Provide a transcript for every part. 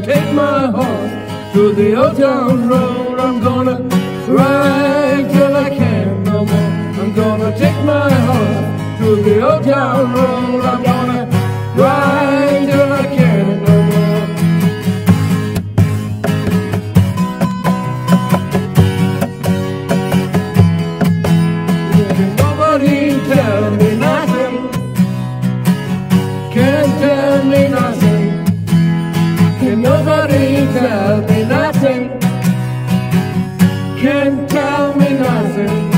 gonna take my horse to the old town road. I'm gonna ride till I can't no more. I'm gonna take my horse to the old town road. I'm gonna ride till I can't no more. Can nobody tell me nothing? Can't tell me nothing. Tell me nothing? Can't tell me nothing.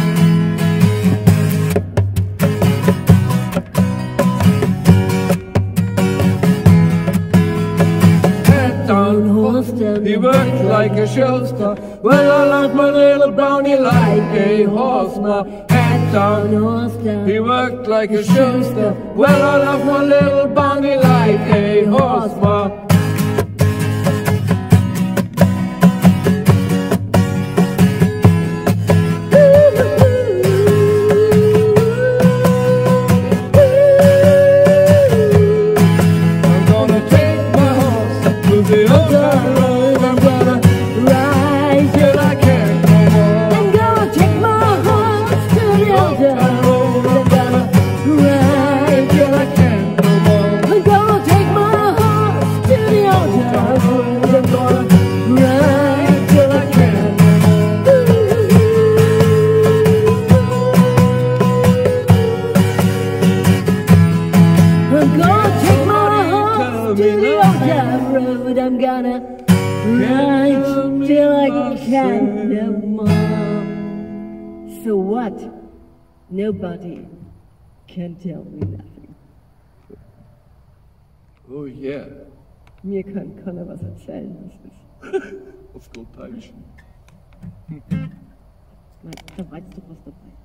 He worked like a showstar. Well, I like my little brownie like a horse now. Head down he worked like a showstar. Well, I love my little brownie like a horse to the old town road. I'm gonna ride till I can't no more. So what? Nobody can tell me nothing. Oh yeah, Mir kann keiner was erzählen. Das ist, auf gut Deutsch. da weißt du was dabei.